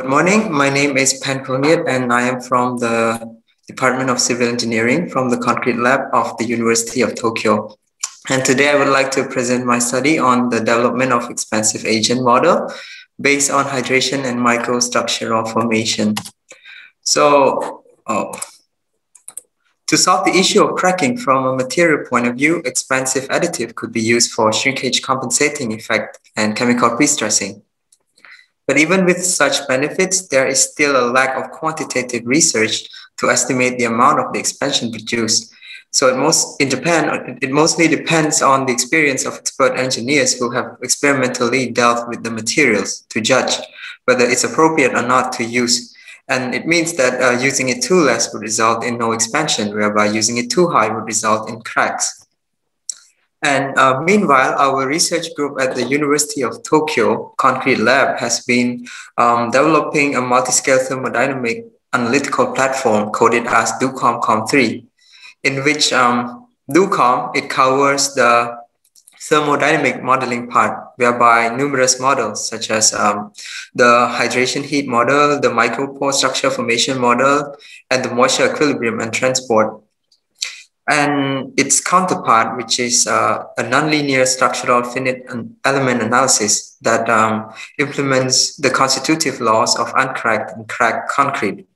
Good morning. My name is Pan Poniet and I am from the Department of Civil Engineering from the Concrete Lab of the University of Tokyo. And today I would like to present my study on the development of expansive agent model based on hydration and microstructural formation. So oh, to solve the issue of cracking from a material point of view, expansive additive could be used for shrinkage compensating effect and chemical pre-stressing. But even with such benefits, there is still a lack of quantitative research to estimate the amount of the expansion produced. So it most in Japan, it mostly depends on the experience of expert engineers who have experimentally dealt with the materials to judge whether it's appropriate or not to use. And it means that uh, using it too less would result in no expansion, whereby using it too high would result in cracks. And uh, meanwhile, our research group at the University of Tokyo Concrete Lab has been um, developing a multi-scale thermodynamic analytical platform coded as DUCOM COM3, in which um, DUCOM, it covers the thermodynamic modeling part, whereby numerous models such as um, the hydration heat model, the micropore structure formation model, and the moisture equilibrium and transport and its counterpart, which is uh, a nonlinear structural finite element analysis that um, implements the constitutive laws of uncracked and cracked concrete.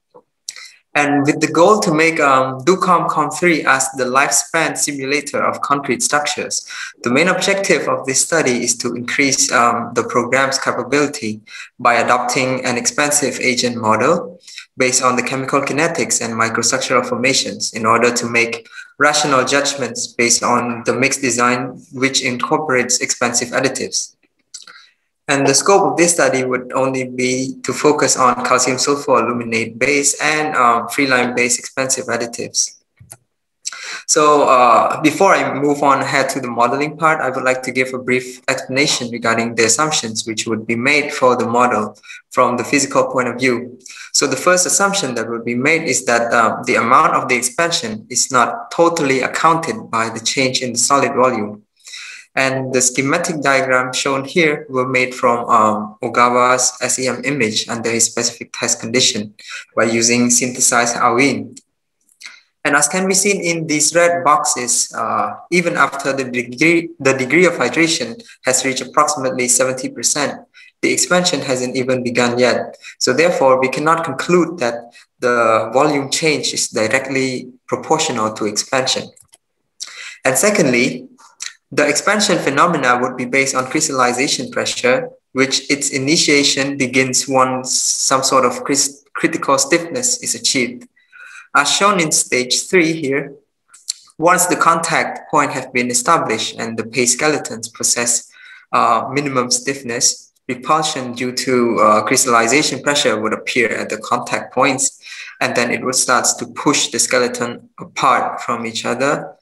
And with the goal to make um, DUCOM COM3 as the lifespan simulator of concrete structures, the main objective of this study is to increase um, the program's capability by adopting an expansive agent model based on the chemical kinetics and microstructural formations in order to make rational judgments based on the mixed design, which incorporates expensive additives. And the scope of this study would only be to focus on calcium sulfoaluminate base and um, free lime based expansive additives. So uh, before I move on ahead to the modeling part, I would like to give a brief explanation regarding the assumptions which would be made for the model from the physical point of view. So the first assumption that would be made is that uh, the amount of the expansion is not totally accounted by the change in the solid volume. And the schematic diagram shown here were made from um, Ogawa's SEM image under a specific test condition by using synthesized hauyne and as can be seen in these red boxes, uh, even after the degree, the degree of hydration has reached approximately 70%, the expansion hasn't even begun yet. So therefore, we cannot conclude that the volume change is directly proportional to expansion. And secondly, the expansion phenomena would be based on crystallization pressure, which its initiation begins once some sort of critical stiffness is achieved. As shown in stage three here, once the contact point has been established and the pay skeletons possess uh, minimum stiffness, repulsion due to uh, crystallization pressure would appear at the contact points, and then it would start to push the skeleton apart from each other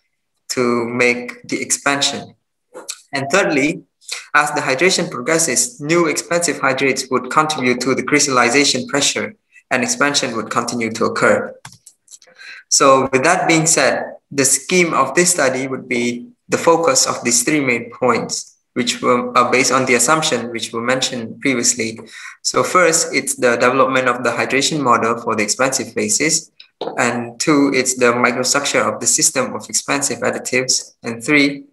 to make the expansion. And thirdly, as the hydration progresses, new expansive hydrates would contribute to the crystallization pressure and expansion would continue to occur. So with that being said, the scheme of this study would be the focus of these three main points, which were, are based on the assumption which were mentioned previously. So first, it's the development of the hydration model for the expansive phases. And two, it's the microstructure of the system of expansive additives. And three,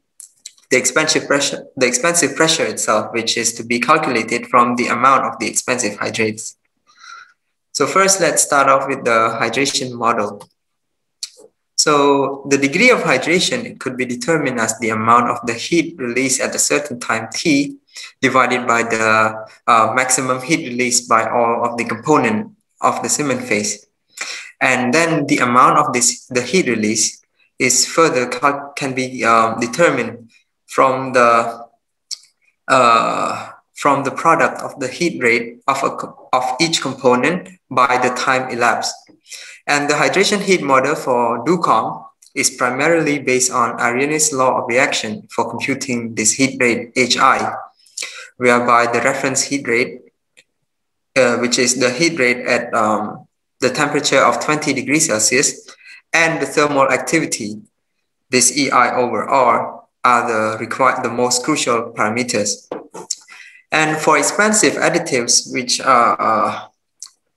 the expansive pressure, the expansive pressure itself, which is to be calculated from the amount of the expansive hydrates. So first, let's start off with the hydration model. So the degree of hydration could be determined as the amount of the heat released at a certain time t divided by the uh, maximum heat released by all of the component of the cement phase. And then the amount of this the heat release is further can be um, determined from the uh, from the product of the heat rate of, a, of each component by the time elapsed. And the hydration heat model for DUCOM is primarily based on Arrhenius law of reaction for computing this heat rate HI, whereby the reference heat rate, uh, which is the heat rate at um, the temperature of 20 degrees Celsius, and the thermal activity, this EI over R, are the required the most crucial parameters. And for expensive additives, which are uh,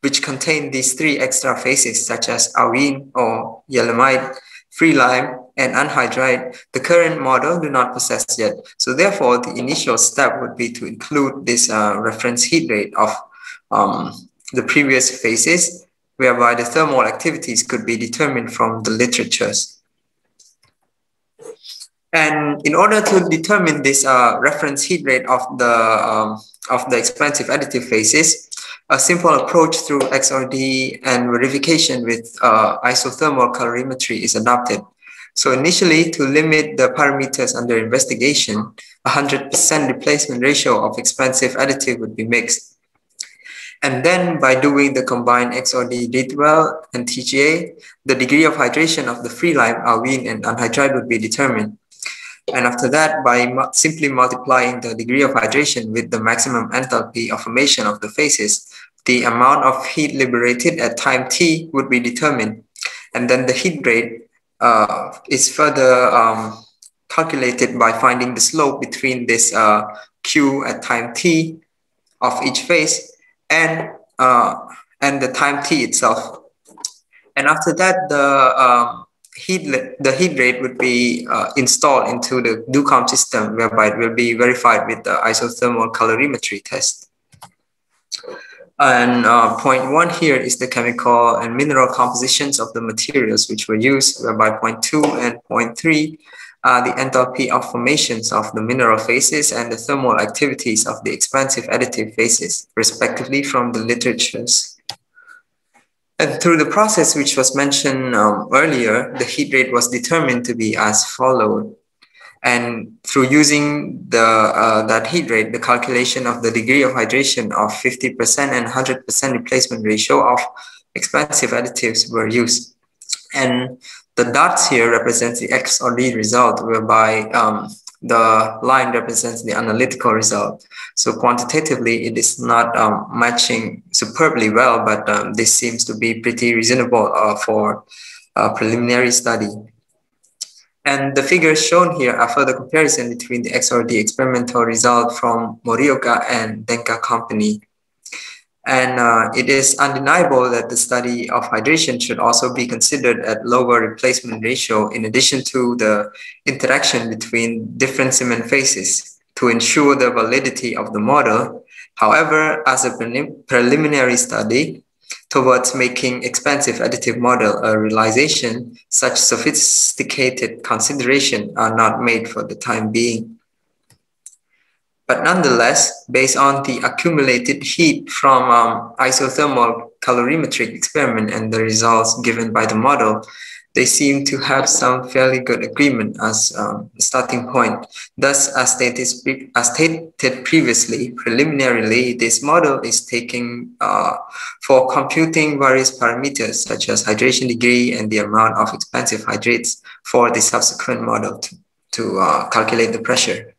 which contain these three extra phases such as hauyne or ye'elimite, free lime, and anhydrite, the current model do not possess yet. So therefore, the initial step would be to include this uh, reference heat rate of um, the previous phases, whereby the thermal activities could be determined from the literatures. And in order to determine this uh, reference heat rate of the um, of the expansive additive phases, a simple approach through XRD and verification with uh, isothermal calorimetry is adopted. So initially, to limit the parameters under investigation, 100% replacement ratio of expansive additive would be mixed. And then by doing the combined XRD Rietveld and TGA, the degree of hydration of the free lime, hauyne, and anhydrite would be determined. And after that, by mu simply multiplying the degree of hydration with the maximum enthalpy of formation of the phases, the amount of heat liberated at time t would be determined. And then the heat rate uh, is further um, calculated by finding the slope between this uh, q at time t of each phase and, uh, and the time t itself. And after that, the um, heat the heat rate would be uh, installed into the DUCOM system, whereby it will be verified with the isothermal calorimetry test. And uh, point one here is the chemical and mineral compositions of the materials which were used, whereby point two and point three are the enthalpy of formations of the mineral phases and the thermal activities of the expansive additive phases, respectively from the literatures. And through the process which was mentioned um, earlier, the heat rate was determined to be as followed. And through using the uh, that heat rate, the calculation of the degree of hydration of 50% and 100% replacement ratio of expansive additives were used. And the dots here represents the XRD result, whereby um, the line represents the analytical result. So quantitatively, it is not um, matching superbly well, but um, this seems to be pretty reasonable uh, for a preliminary study. And the figures shown here are further comparison between the XRD experimental result from Morioka and Denka company. And uh, it is undeniable that the study of hydration should also be considered at lower replacement ratio in addition to the interaction between different cement phases to ensure the validity of the model. However, as a preliminary study, towards making expensive additive model a realization, such sophisticated consideration are not made for the time being. But nonetheless, based on the accumulated heat from um, isothermal calorimetric experiment and the results given by the model, they seem to have some fairly good agreement as um, starting point. Thus, as stated, as stated previously, preliminarily, this model is taken uh, for computing various parameters such as hydration degree and the amount of expansive hydrates for the subsequent model to, to uh, calculate the pressure.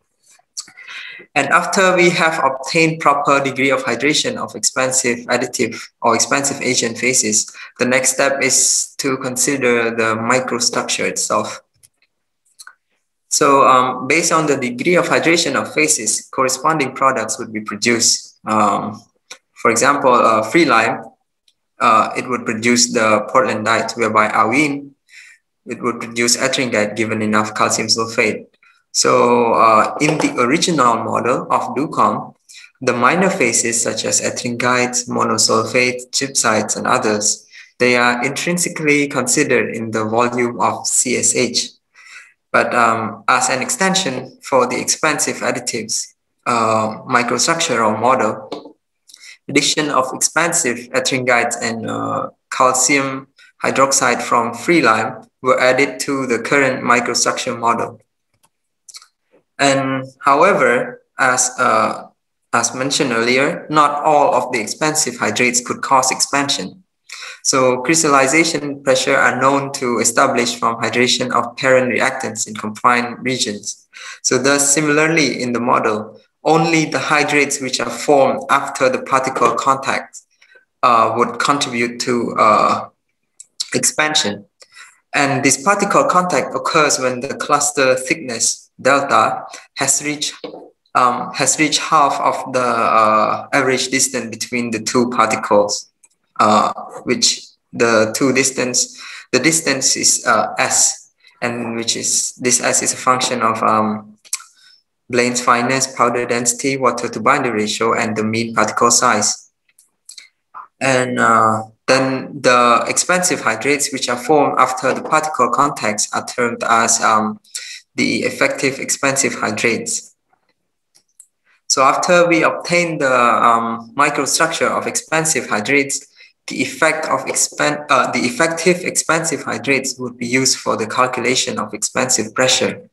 And after we have obtained proper degree of hydration of expansive additive or expansive agent phases, the next step is to consider the microstructure itself. So um, based on the degree of hydration of phases, corresponding products would be produced. Um, for example, uh, free lime, uh, it would produce the Portlandite, whereby hauyne, it would produce ettringite given enough calcium sulfate. So uh, in the original model of DUCOM, the minor phases such as ettringites, monosulfate, gypsites, and others, they are intrinsically considered in the volume of CSH. But um, as an extension for the expansive additives uh, microstructural model, addition of expansive ettringites and uh, calcium hydroxide from free lime were added to the current microstructure model. And however, as, uh, as mentioned earlier, not all of the expansive hydrates could cause expansion. So crystallization pressure are known to establish from hydration of parent reactants in confined regions. So thus, similarly in the model, only the hydrates which are formed after the particle contact uh, would contribute to uh, expansion. And this particle contact occurs when the cluster thickness delta has reached um, has reached half of the uh, average distance between the two particles. uh, which the two distance, the distance is uh, s, and which is this s is a function of um, Blaine's fineness, powder density, water to binder ratio, and the mean particle size. And uh, then the expansive hydrates, which are formed after the particle contacts, are termed as um, the effective expansive hydrates. So after we obtain the um, microstructure of expansive hydrates, the effect of uh, the effective expansive hydrates would be used for the calculation of expansive pressure.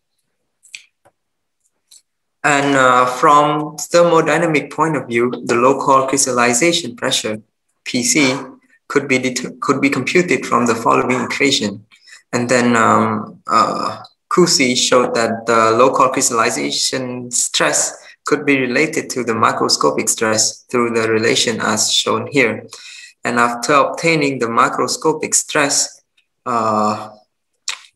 And uh, from thermodynamic point of view, the local crystallization pressure, PC, could be could be computed from the following equation. And then um, uh, Coussy showed that the local crystallization stress could be related to the macroscopic stress through the relation as shown here. And after obtaining the macroscopic stress, uh,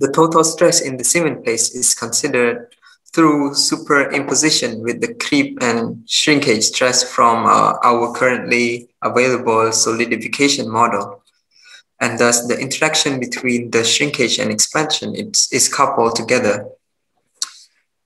the total stress in the cement paste is considered through superimposition with the creep and shrinkage stress from uh, our currently available solidification model. And thus the interaction between the shrinkage and expansion is, is coupled together.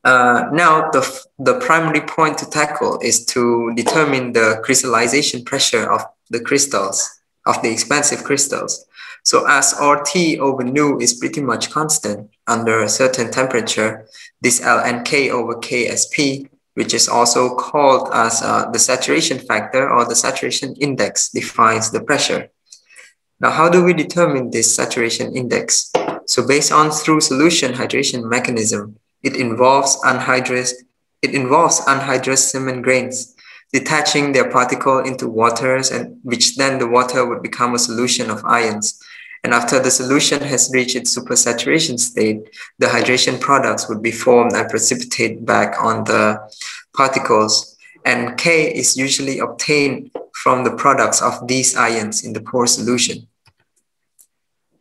Uh, now, the, the primary point to tackle is to determine the crystallization pressure of the crystals, of the expansive crystals. So as RT over nu is pretty much constant under a certain temperature, this LNK over KSP, which is also called as uh, the saturation factor or the saturation index defines the pressure. Now, how do we determine this saturation index? So based on through solution hydration mechanism, it involves anhydrous, it involves anhydrous cement grains detaching their particle into waters and which then the water would become a solution of ions and after the solution has reached its supersaturation state, the hydration products would be formed and precipitate back on the particles. And K is usually obtained from the products of these ions in the pore solution.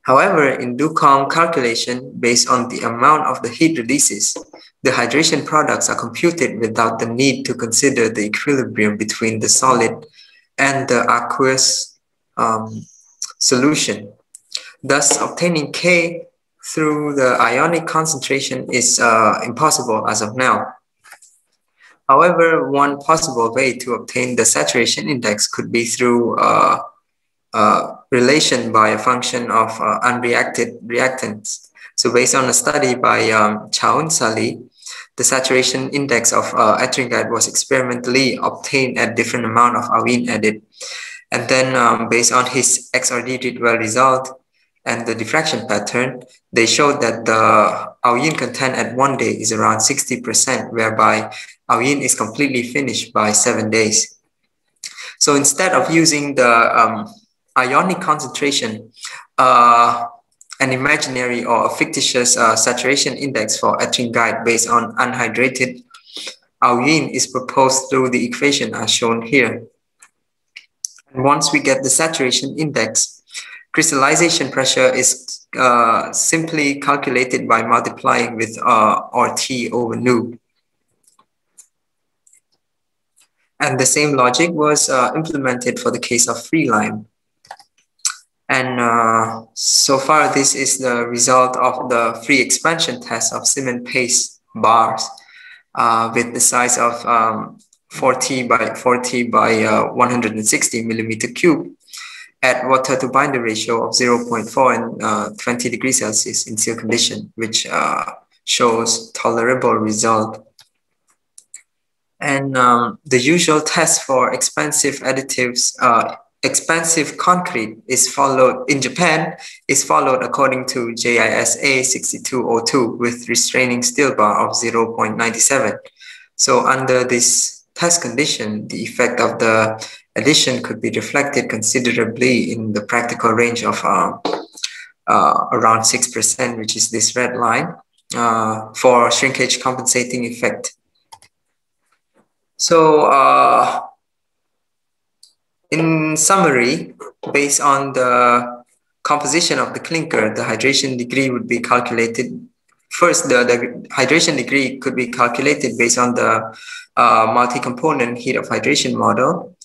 However, in DUCOM calculation, based on the amount of the heat releases, the hydration products are computed without the need to consider the equilibrium between the solid and the aqueous um, solution. Thus, obtaining K through the ionic concentration is uh, impossible as of now. However, one possible way to obtain the saturation index could be through uh, uh, relation by a function of uh, unreacted reactants. So based on a study by um, Chaunsali, the saturation index of uh, ettringite was experimentally obtained at different amount of hauyne added. And then um, based on his XRD Rietveld result, and the diffraction pattern, they showed that the hauyne content at one day is around 60%, whereby hauyne is completely finished by seven days. So instead of using the um, ionic concentration, uh, an imaginary or a fictitious uh, saturation index for ettringite based on unhydrated hauyne is proposed through the equation as shown here. And once we get the saturation index, crystallization pressure is uh, simply calculated by multiplying with uh, RT over nu. And the same logic was uh, implemented for the case of free lime. And uh, so far, this is the result of the free expansion test of cement paste bars uh, with the size of um, 40 by 40 by uh, 160 millimeter cube at water to binder ratio of 0.4 and uh, 20 degrees Celsius in seal condition, which uh, shows tolerable result. And um, the usual test for expansive additives, uh, expansive concrete is followed in Japan, is followed according to JIS A 6202 with restraining steel bar of 0.97. So under this test condition, the effect of the addition could be reflected considerably in the practical range of uh, uh, around 6%, which is this red line, uh, for shrinkage compensating effect. So uh, in summary, based on the composition of the clinker, the hydration degree would be calculated. First, the, the hydration degree could be calculated based on the uh, multi-component heat of hydration model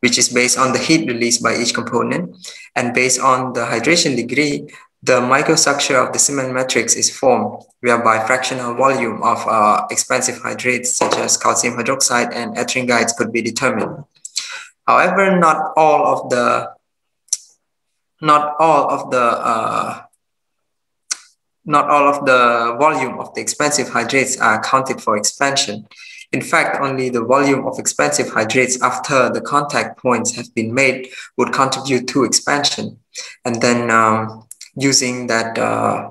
which is based on the heat released by each component. And based on the hydration degree, the microstructure of the cement matrix is formed, whereby fractional volume of uh, expansive hydrates such as calcium hydroxide and ettringites could be determined. However, not all of the not all of the uh, not all of the volume of the expansive hydrates are accounted for expansion. In fact, only the volume of expansive hydrates after the contact points have been made would contribute to expansion. And then um, using that uh,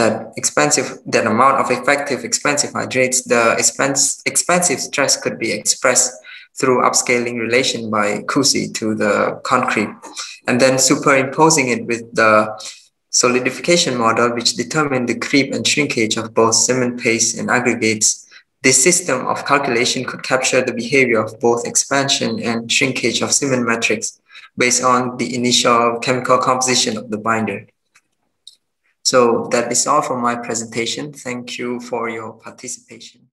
that expensive that amount of effective expansive hydrates, the expense, expansive stress could be expressed through upscaling relation by Coussy to the concrete, and then superimposing it with the solidification model, which determined the creep and shrinkage of both cement paste and aggregates. This system of calculation could capture the behavior of both expansion and shrinkage of cement matrix based on the initial chemical composition of the binder. So that is all from my presentation. Thank you for your participation.